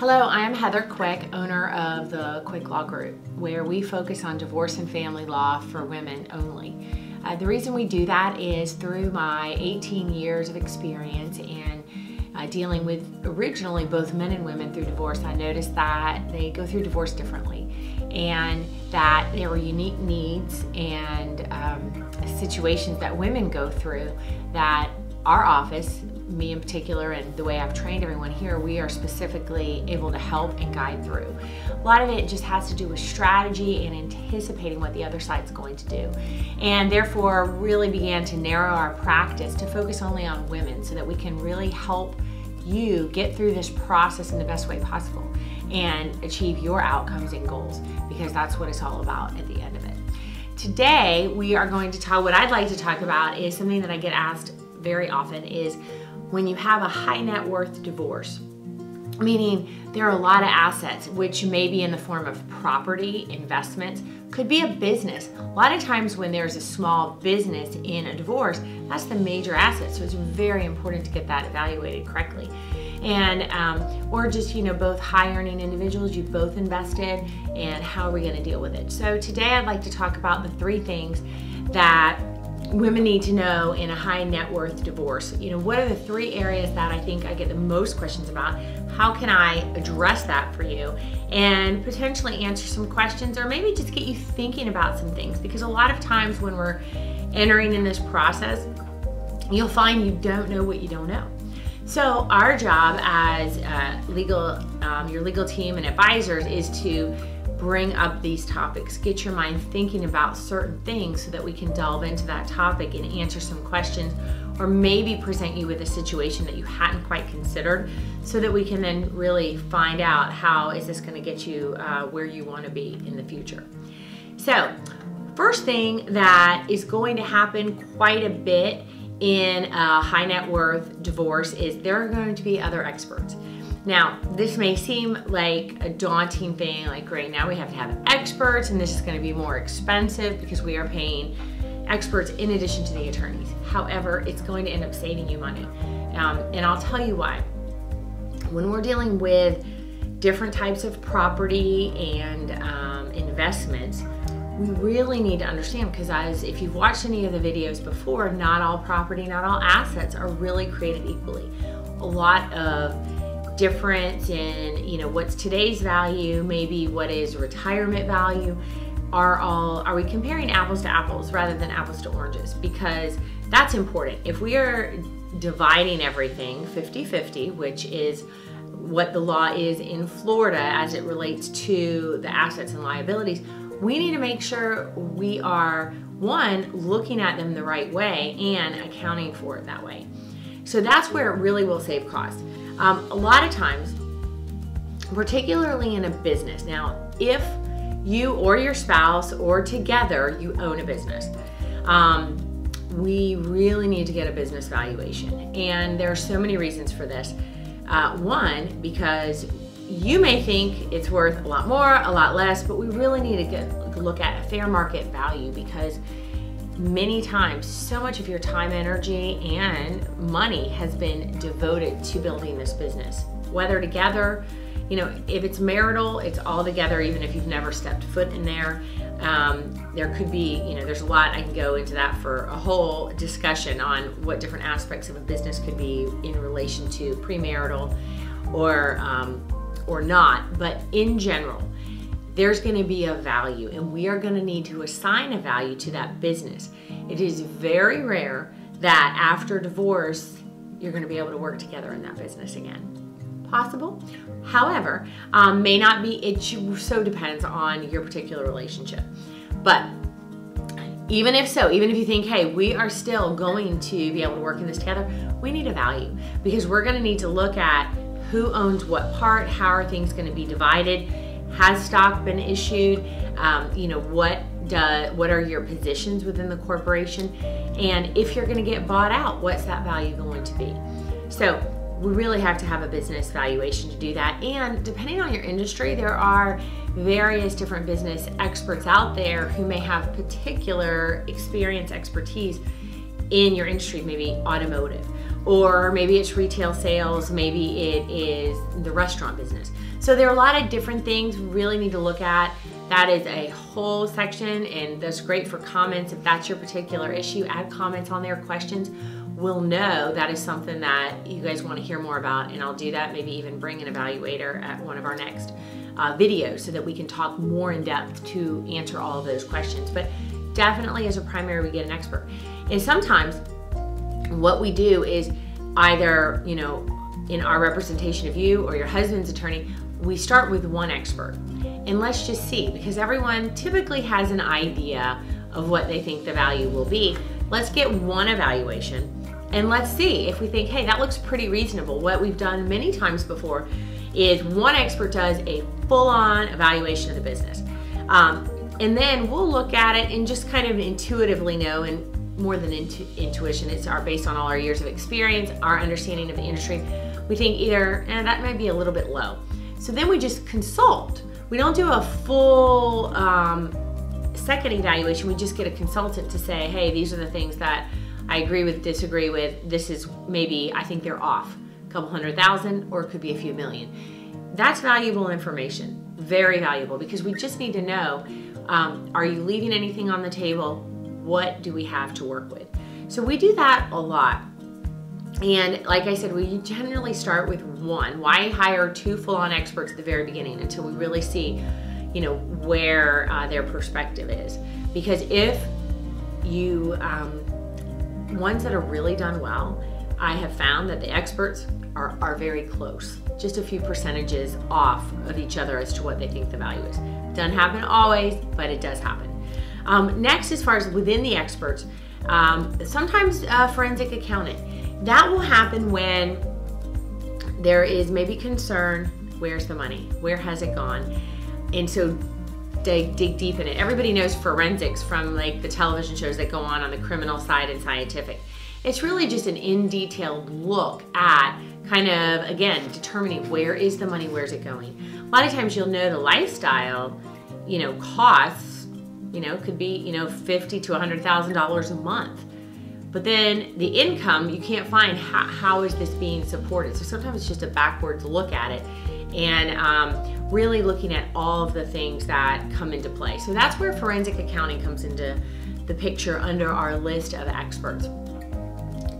Hello, I am Heather Quick, owner of the Quick Law Group, where we focus on divorce and family law for women only. Uh, the reason we do that is through my 18 years of experience and uh, dealing with originally both men and women through divorce, I noticed that they go through divorce differently and that there were unique needs and um, situations that women go through that our office, me in particular, and the way I've trained everyone here, we are specifically able to help and guide through. A lot of it just has to do with strategy and anticipating what the other side's going to do. And therefore, really began to narrow our practice to focus only on women so that we can really help you get through this process in the best way possible and achieve your outcomes and goals because that's what it's all about at the end of it. Today, we are going to talk, what I'd like to talk about is something that I get asked very often is when you have a high net worth divorce, meaning there are a lot of assets, which may be in the form of property, investments, could be a business. A lot of times when there's a small business in a divorce, that's the major asset. So it's very important to get that evaluated correctly. And, um, or just, you know, both high earning individuals, you both invested, and how are we going to deal with it? So today I'd like to talk about the three things that women need to know in a high net worth divorce. You know, what are the three areas that I think I get the most questions about? How can I address that for you and potentially answer some questions or maybe just get you thinking about some things? Because a lot of times when we're entering in this process, you'll find you don't know what you don't know. So our job as uh, legal, um, your legal team and advisors is to bring up these topics. Get your mind thinking about certain things so that we can delve into that topic and answer some questions or maybe present you with a situation that you hadn't quite considered so that we can then really find out how is this going to get you uh, where you want to be in the future. So, first thing that is going to happen quite a bit in a high net worth divorce is there are going to be other experts. Now, this may seem like a daunting thing, like right now we have to have experts and this is gonna be more expensive because we are paying experts in addition to the attorneys. However, it's going to end up saving you money. Um, and I'll tell you why. When we're dealing with different types of property and um, investments, we really need to understand because as if you've watched any of the videos before, not all property, not all assets are really created equally. A lot of difference in you know what's today's value maybe what is retirement value are all are we comparing apples to apples rather than apples to oranges? Because that's important. If we are dividing everything 50-50 which is what the law is in Florida as it relates to the assets and liabilities we need to make sure we are one looking at them the right way and accounting for it that way. So that's where it really will save cost um, a lot of times, particularly in a business, now, if you or your spouse or together you own a business, um, we really need to get a business valuation. And there are so many reasons for this. Uh, one, because you may think it's worth a lot more, a lot less, but we really need to get, look at a fair market value because many times so much of your time, energy, and money has been devoted to building this business. Whether together, you know, if it's marital, it's all together, even if you've never stepped foot in there. Um, there could be, you know, there's a lot I can go into that for a whole discussion on what different aspects of a business could be in relation to premarital or um, or not. But in general, there's going to be a value and we are going to need to assign a value to that business. It is very rare that after divorce, you're going to be able to work together in that business again. Possible. However, um, may not be, it so depends on your particular relationship. But even if so, even if you think, hey, we are still going to be able to work in this together, we need a value because we're going to need to look at who owns what part, how are things going to be divided, has stock been issued? Um, you know, what do, what are your positions within the corporation? And if you're going to get bought out, what's that value going to be? So we really have to have a business valuation to do that. And depending on your industry, there are various different business experts out there who may have particular experience, expertise in your industry, maybe automotive, or maybe it's retail sales, maybe it is the restaurant business. So there are a lot of different things we really need to look at. That is a whole section and that's great for comments. If that's your particular issue, add comments on there, questions. We'll know that is something that you guys want to hear more about and I'll do that, maybe even bring an evaluator at one of our next uh, videos so that we can talk more in depth to answer all of those questions. But definitely as a primary, we get an expert. And sometimes what we do is either, you know, in our representation of you or your husband's attorney, we start with one expert. And let's just see, because everyone typically has an idea of what they think the value will be. Let's get one evaluation and let's see if we think, hey, that looks pretty reasonable. What we've done many times before is one expert does a full-on evaluation of the business. Um, and then we'll look at it and just kind of intuitively know and more than intu intuition, it's our based on all our years of experience, our understanding of the industry. We think either, and eh, that might be a little bit low. So then we just consult. We don't do a full um, second evaluation. We just get a consultant to say, hey, these are the things that I agree with, disagree with. This is maybe, I think they're off a couple hundred thousand, or it could be a few million. That's valuable information, very valuable, because we just need to know um, are you leaving anything on the table? What do we have to work with? So we do that a lot. And like I said, we generally start with one. Why hire two full-on experts at the very beginning until we really see, you know, where uh, their perspective is? Because if you, um, ones that are really done well, I have found that the experts are, are very close, just a few percentages off of each other as to what they think the value is. Doesn't happen always, but it does happen. Um, next, as far as within the experts, um, sometimes a forensic accountant. That will happen when there is maybe concern, where's the money? Where has it gone? And so dig, dig deep in it. Everybody knows forensics from like the television shows that go on on the criminal side and scientific. It's really just an in detailed look at kind of, again, determining where is the money, where's it going. A lot of times you'll know the lifestyle, you know, costs, you know, could be, you know, fifty to $100,000 a month. But then the income, you can't find how, how is this being supported. So sometimes it's just a backwards look at it and um, really looking at all of the things that come into play. So that's where forensic accounting comes into the picture under our list of experts.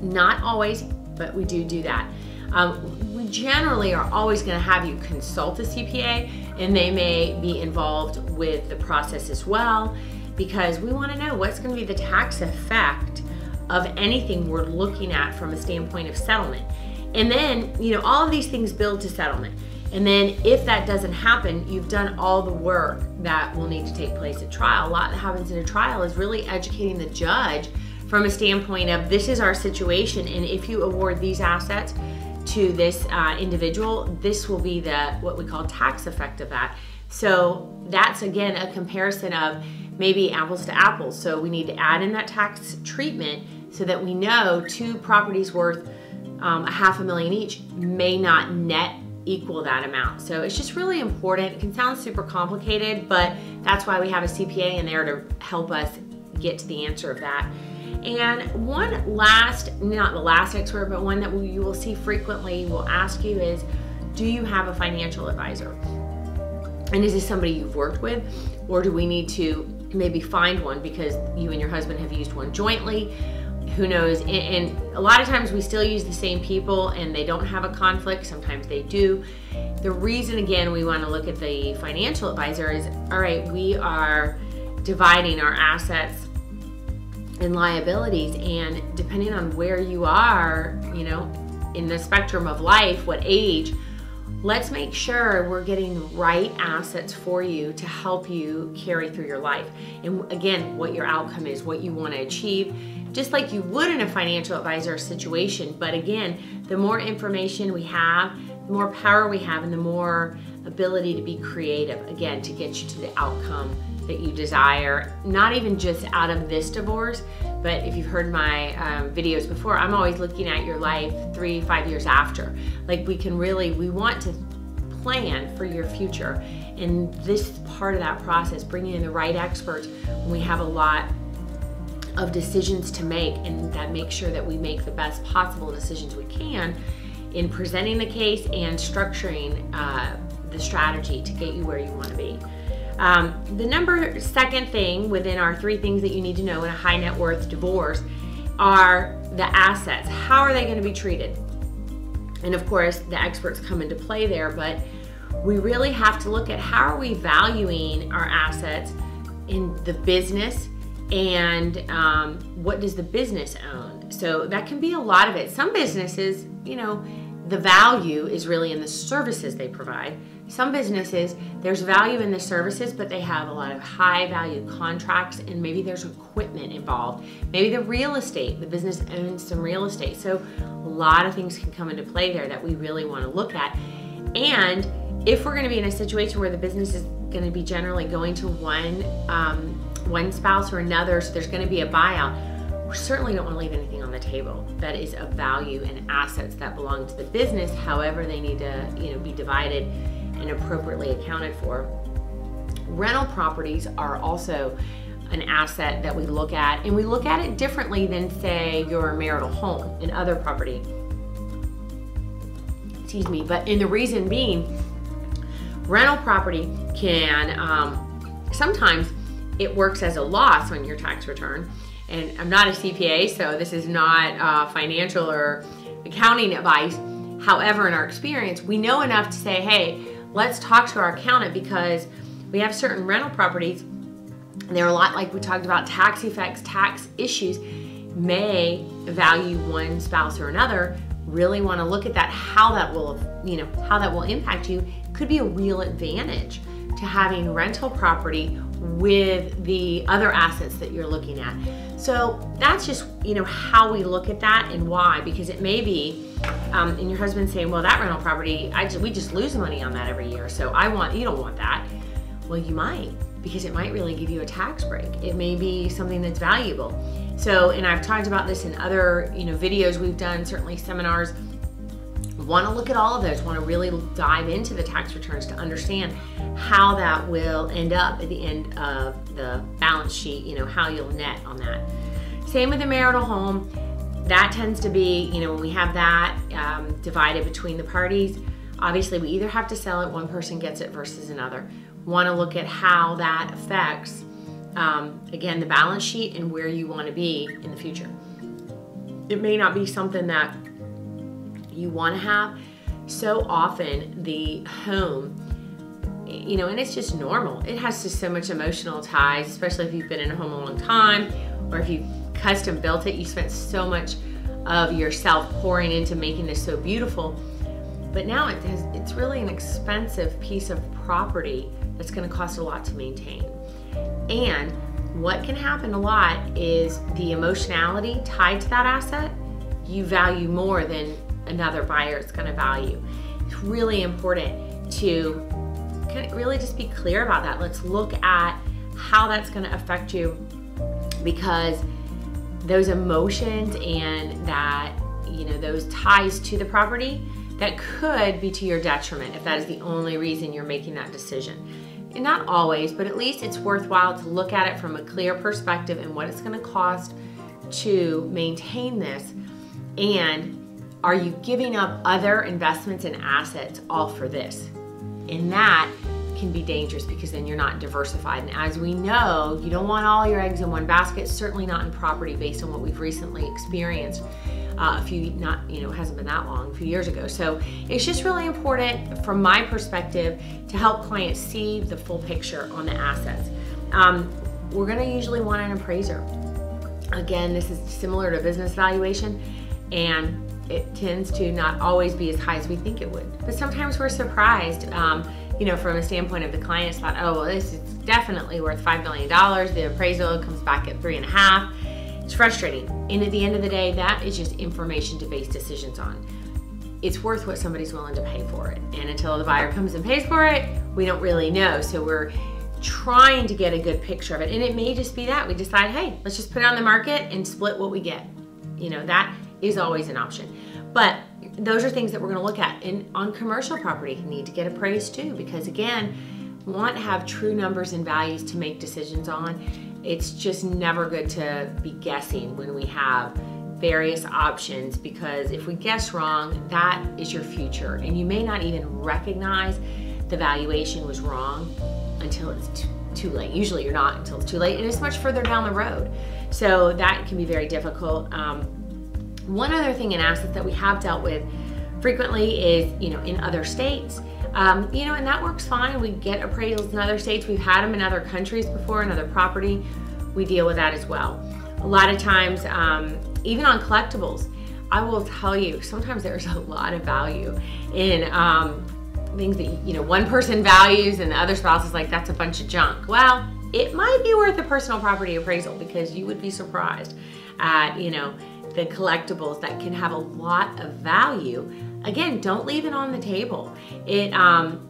Not always, but we do do that. Um, we generally are always going to have you consult a CPA, and they may be involved with the process as well because we want to know what's going to be the tax effect of anything we're looking at from a standpoint of settlement. And then, you know, all of these things build to settlement. And then if that doesn't happen, you've done all the work that will need to take place at trial. A lot that happens in a trial is really educating the judge from a standpoint of this is our situation and if you award these assets to this uh, individual, this will be the what we call tax effect of that. So that's again a comparison of maybe apples to apples. So we need to add in that tax treatment so that we know two properties worth um, a half a million each may not net equal that amount. So it's just really important. It can sound super complicated, but that's why we have a CPA in there to help us get to the answer of that. And one last, not the last expert, but one that you will see frequently will ask you is, do you have a financial advisor? And is this somebody you've worked with? Or do we need to maybe find one because you and your husband have used one jointly? Who knows? And, and a lot of times we still use the same people and they don't have a conflict. Sometimes they do. The reason, again, we want to look at the financial advisor is all right, we are dividing our assets and liabilities and depending on where you are you know in the spectrum of life what age let's make sure we're getting the right assets for you to help you carry through your life. And again what your outcome is what you want to achieve just like you would in a financial advisor situation. But again the more information we have the more power we have and the more ability to be creative again to get you to the outcome that you desire, not even just out of this divorce, but if you've heard my um, videos before, I'm always looking at your life three, five years after. Like we can really, we want to plan for your future. And this part of that process, bringing in the right experts we have a lot of decisions to make and that make sure that we make the best possible decisions we can in presenting the case and structuring uh, the strategy to get you where you want to be. Um, the number second thing within our three things that you need to know in a high net worth divorce are the assets. How are they going to be treated? And of course, the experts come into play there, but we really have to look at how are we valuing our assets in the business and um, what does the business own? So that can be a lot of it. Some businesses, you know, the value is really in the services they provide. Some businesses, there's value in the services, but they have a lot of high value contracts and maybe there's equipment involved. Maybe the real estate, the business owns some real estate. So a lot of things can come into play there that we really want to look at. And if we're going to be in a situation where the business is going to be generally going to one um, one spouse or another, so there's going to be a buyout, we certainly don't want to leave anything on the table that is of value and assets that belong to the business. However, they need to you know be divided and appropriately accounted for. Rental properties are also an asset that we look at, and we look at it differently than say your marital home and other property. Excuse me, but in the reason being rental property can um, sometimes it works as a loss on your tax return. And I'm not a CPA, so this is not uh, financial or accounting advice. However, in our experience, we know enough to say, hey, let's talk to our accountant because we have certain rental properties, and they're a lot like we talked about tax effects, tax issues. May value one spouse or another. Really want to look at that how that will you know how that will impact you. Could be a real advantage to having rental property with the other assets that you're looking at. So that's just you know how we look at that and why because it may be um, and your husband saying well that rental property I just, we just lose money on that every year so I want you don't want that well you might because it might really give you a tax break it may be something that's valuable so, and I've talked about this in other, you know, videos we've done, certainly seminars. Want to look at all of those, want to really dive into the tax returns to understand how that will end up at the end of the balance sheet, you know, how you'll net on that. Same with the marital home. That tends to be, you know, when we have that um, divided between the parties, obviously we either have to sell it, one person gets it versus another. Want to look at how that affects um, again, the balance sheet and where you want to be in the future. It may not be something that you want to have. So often, the home, you know, and it's just normal. It has just so much emotional ties, especially if you've been in a home a long time or if you custom built it, you spent so much of yourself pouring into making this so beautiful. But now it has, it's really an expensive piece of property that's going to cost a lot to maintain. And what can happen a lot is the emotionality tied to that asset, you value more than another buyer is going to value. It's really important to really just be clear about that. Let's look at how that's going to affect you because those emotions and that, you know, those ties to the property that could be to your detriment if that is the only reason you're making that decision and not always, but at least it's worthwhile to look at it from a clear perspective and what it's going to cost to maintain this. And are you giving up other investments and assets all for this? And that can be dangerous because then you're not diversified. And as we know, you don't want all your eggs in one basket, certainly not in property based on what we've recently experienced uh, a few not you know hasn't been that long a few years ago. So it's just really important from my perspective to help clients see the full picture on the assets. Um, we're going to usually want an appraiser. Again this is similar to business valuation and it tends to not always be as high as we think it would. But sometimes we're surprised um, you know, from a standpoint of the clients thought, oh, well, this is definitely worth $5 million. The appraisal comes back at three and a half. It's frustrating. And at the end of the day, that is just information to base decisions on. It's worth what somebody's willing to pay for it. And until the buyer comes and pays for it, we don't really know. So we're trying to get a good picture of it. And it may just be that we decide, hey, let's just put it on the market and split what we get. You know, that is always an option. But those are things that we're going to look at. And on commercial property, you need to get appraised too, because again, want to have true numbers and values to make decisions on it's just never good to be guessing when we have various options because if we guess wrong, that is your future. And you may not even recognize the valuation was wrong until it's too, too late. Usually you're not until it's too late, and it's much further down the road. So that can be very difficult. Um, one other thing in assets that we have dealt with frequently is, you know, in other states. Um, you know, and that works fine. We get appraisals in other states. We've had them in other countries before, in other property. We deal with that as well. A lot of times, um, even on collectibles, I will tell you, sometimes there's a lot of value in um, things that, you know, one person values and the other spouse is like, that's a bunch of junk. Well, it might be worth a personal property appraisal because you would be surprised at, you know, the collectibles that can have a lot of value. Again, don't leave it on the table. It, um,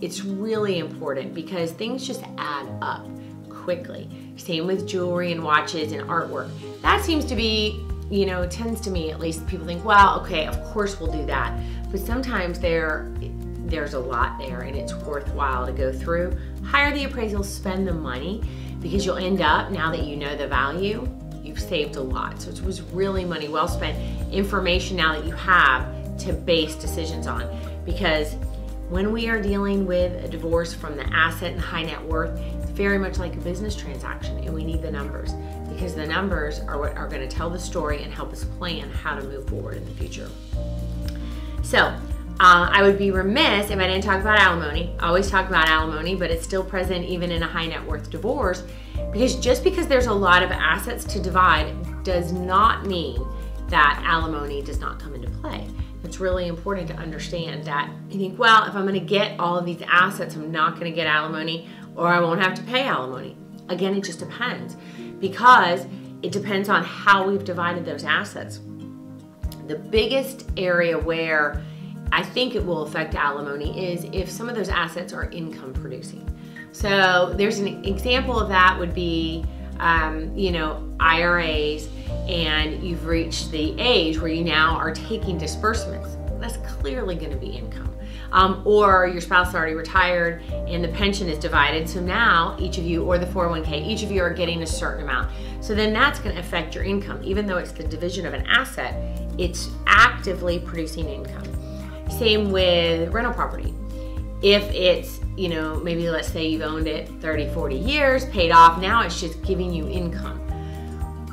it's really important because things just add up quickly. Same with jewelry and watches and artwork. That seems to be you know, tends to me at least people think, well, okay, of course we'll do that. But sometimes there there's a lot there and it's worthwhile to go through. Hire the appraisal, spend the money because you'll end up now that you know the value, saved a lot. So it was really money well spent, information now that you have to base decisions on. Because when we are dealing with a divorce from the asset and high net worth, it's very much like a business transaction and we need the numbers because the numbers are what are going to tell the story and help us plan how to move forward in the future. So, uh, I would be remiss if I didn't talk about alimony. I always talk about alimony, but it's still present even in a high net worth divorce because just because there's a lot of assets to divide does not mean that alimony does not come into play. It's really important to understand that you think, well, if I'm going to get all of these assets, I'm not going to get alimony or I won't have to pay alimony. Again, it just depends because it depends on how we've divided those assets. The biggest area where I think it will affect alimony is if some of those assets are income producing. So there's an example of that would be, um, you know, IRAs, and you've reached the age where you now are taking disbursements. That's clearly going to be income um, or your spouse already retired and the pension is divided. So now each of you, or the 401k, each of you are getting a certain amount. So then that's going to affect your income. Even though it's the division of an asset, it's actively producing income. Same with rental property. If it's, you know, maybe let's say you've owned it 30, 40 years, paid off, now it's just giving you income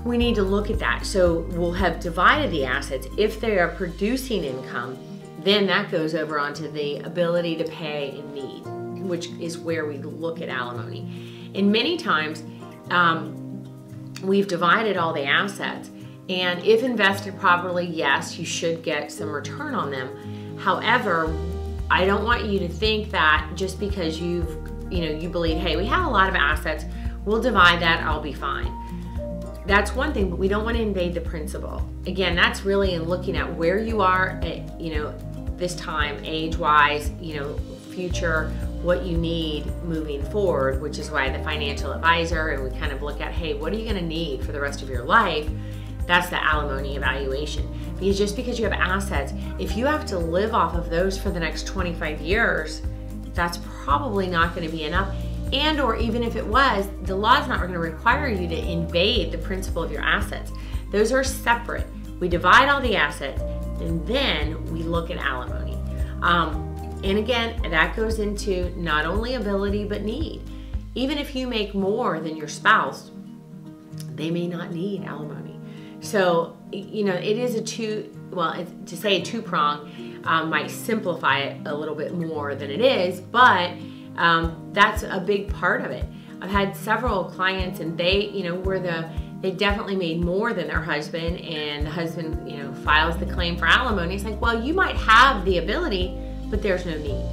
we need to look at that. So we'll have divided the assets. If they are producing income, then that goes over onto the ability to pay in need, which is where we look at alimony. And many times, um, we've divided all the assets, and if invested properly, yes, you should get some return on them. However, I don't want you to think that just because you've, you know, you believe, hey, we have a lot of assets, we'll divide that, I'll be fine that's one thing but we don't want to invade the principal again that's really in looking at where you are at, you know this time, age wise, you know, future, what you need moving forward, which is why the financial advisor and we kind of look at, hey, what are you going to need for the rest of your life? That's the alimony evaluation. Because just because you have assets, if you have to live off of those for the next 25 years, that's probably not going to be enough. And or even if it was, the law is not going to require you to invade the principal of your assets. Those are separate. We divide all the assets and then we look at alimony. Um, and again, that goes into not only ability but need. Even if you make more than your spouse, they may not need alimony. So, you know, it is a two, well, to say a two prong um, might simplify it a little bit more than it is, but um, that's a big part of it. I've had several clients and they, you know, were the they definitely made more than their husband and the husband you know files the claim for alimony. It's like well you might have the ability but there's no need.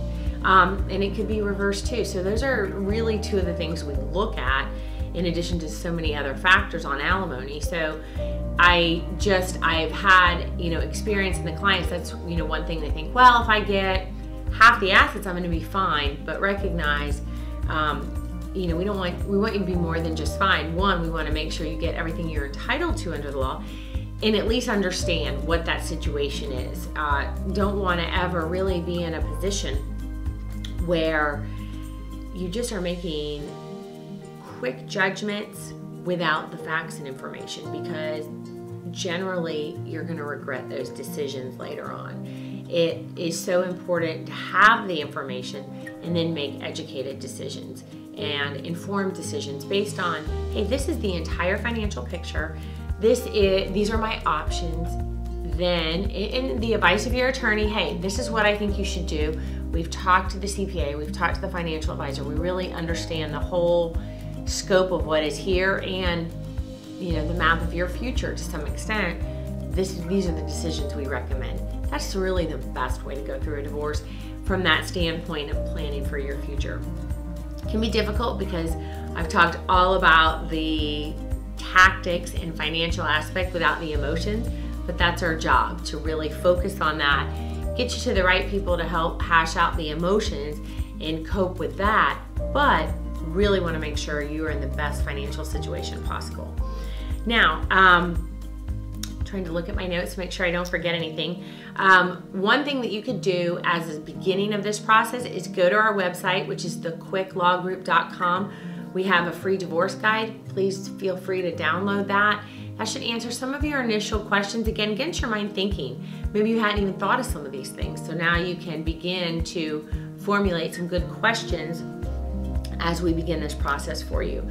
Um, and it could be reversed too. So those are really two of the things we look at in addition to so many other factors on alimony. So i just i've had you know experience in the clients that's you know one thing they think well if i get half the assets i'm going to be fine but recognize um, you know, we don't want we want you to be more than just fine. One, we want to make sure you get everything you're entitled to under the law, and at least understand what that situation is. Uh, don't want to ever really be in a position where you just are making quick judgments without the facts and information because generally you're going to regret those decisions later on. it is so important to have the information and then make educated decisions and informed decisions based on hey this is the entire financial picture. This is these are my options. Then in the advice of your attorney hey this is what i think you should do. We've talked to the cpa we've talked to the financial advisor. We really understand the whole scope of what is here and you know the map of your future to some extent this these are the decisions we recommend. That's really the best way to go through a divorce from that standpoint of planning for your future. It can be difficult because i've talked all about the tactics and financial aspect without the emotions but that's our job to really focus on that get you to the right people to help hash out the emotions and cope with that. But really want to make sure you are in the best financial situation possible. Now, um, trying to look at my notes to make sure I don't forget anything. Um, one thing that you could do as a beginning of this process is go to our website, which is thequicklawgroup.com. We have a free divorce guide. Please feel free to download that. That should answer some of your initial questions. Again, get your mind thinking. Maybe you hadn't even thought of some of these things. So now you can begin to formulate some good questions as we begin this process for you.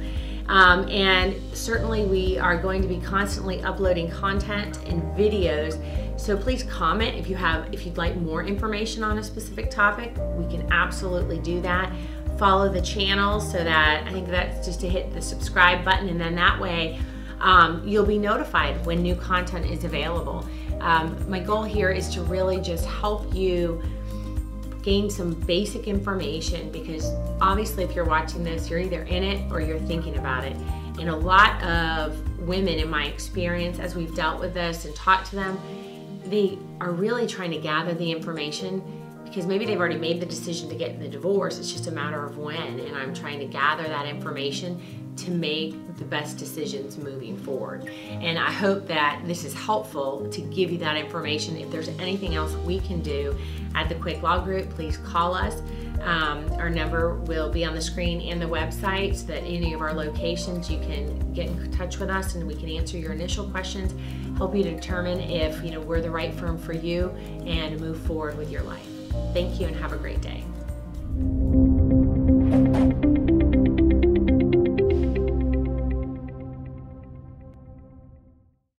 Um, and certainly, we are going to be constantly uploading content and videos. So please comment if you have if you'd like more information on a specific topic. We can absolutely do that. Follow the channel so that I think that's just to hit the subscribe button, and then that way um, you'll be notified when new content is available. Um, my goal here is to really just help you gain some basic information because obviously, if you're watching this, you're either in it or you're thinking about it. And a lot of women, in my experience, as we've dealt with this and talked to them, they are really trying to gather the information because maybe they've already made the decision to get the divorce. It's just a matter of when. And I'm trying to gather that information to make the best decisions moving forward. And I hope that this is helpful to give you that information. If there's anything else we can do at the Quick Law Group, please call us. Um, our number will be on the screen and the website so that any of our locations you can get in touch with us and we can answer your initial questions, help you determine if you know we're the right firm for you and move forward with your life. Thank you and have a great day.